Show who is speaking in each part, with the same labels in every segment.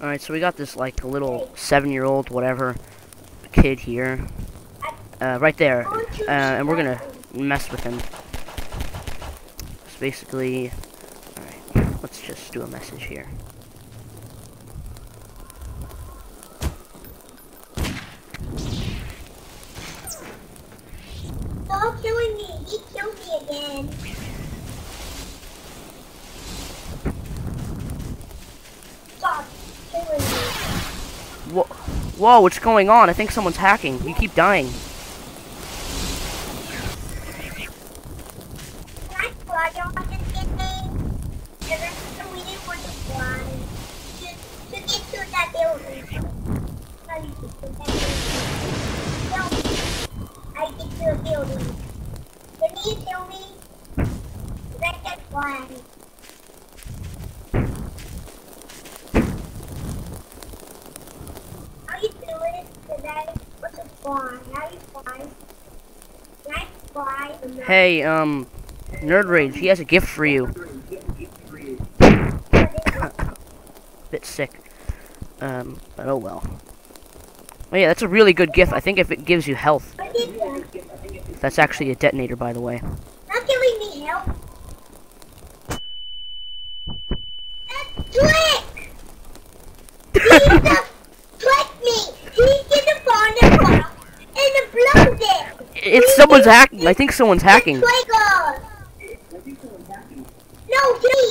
Speaker 1: Alright, so we got this, like, a little seven-year-old, whatever, kid here. Uh, right there. Uh, and we're gonna mess with him. So basically... Alright, let's just do a message here.
Speaker 2: Stop killing me. He killed me again. Stop killing me.
Speaker 1: Whoa, what's going on? I think someone's hacking. You keep dying.
Speaker 2: Can I fly on this game? Because I really want to fly. To, to get to that building. How do you get to that building? Tell me. I get to a building. Can you tell me? Because I can fly. How you do it? Because I want to fly. How you fly? Can I fly?
Speaker 1: Hey, um, Nerd Rage, he has a gift for you. Bit sick. Um, but oh well. Oh yeah, that's a really good gift. I think if it gives you health. That's actually a detonator, by the way.
Speaker 2: Not giving me help. That's Trick! He's the trick me! He did the phone and block and the blow there!
Speaker 1: It's someone's hacking. I think someone's hacking.
Speaker 2: No, he!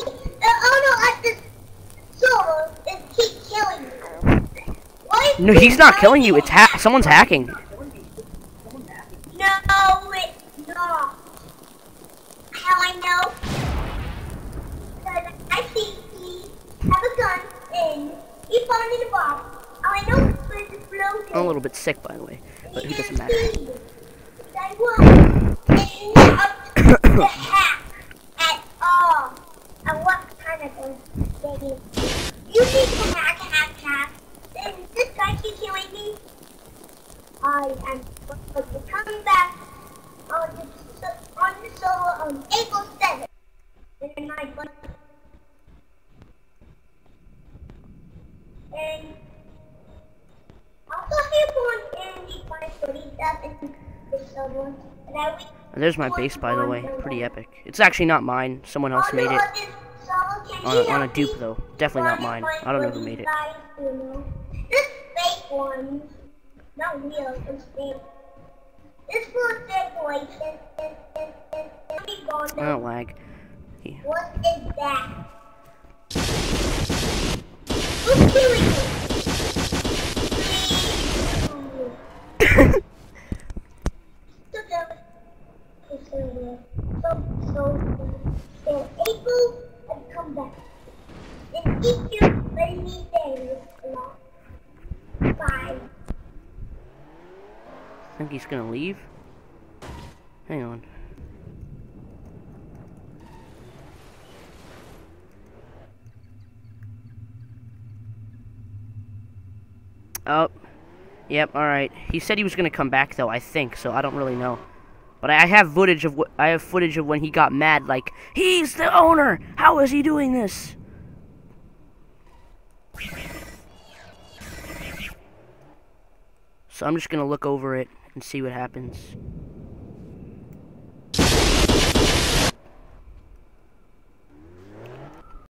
Speaker 2: Uh, oh no, at the sword and keep killing me. Why
Speaker 1: No, he's not killing you. It's ha- someone's hacking.
Speaker 2: No, it's not. How I know? Because I see he have a gun and he found in the box. How I know it's explosive.
Speaker 1: I'm a little bit sick, by the way, but who doesn't matter.
Speaker 2: I am going to come back on the, on the solo on April 7th. And my buddy. And also here and he finds what he does in the solo. And
Speaker 1: there's my base, by the way. Pretty epic. It's actually not mine. Someone else made it. On a, on a dupe, though. Definitely not mine. I don't know who made it.
Speaker 2: This fake one. Not real, it's fake. Decoration.
Speaker 1: Oh, lag.
Speaker 2: What is that?
Speaker 1: Think he's gonna leave. Hang on. Oh. Yep, alright. He said he was gonna come back though, I think, so I don't really know. But I have footage of I have footage of when he got mad, like, he's the owner! How is he doing this? So I'm just gonna look over it and see what happens.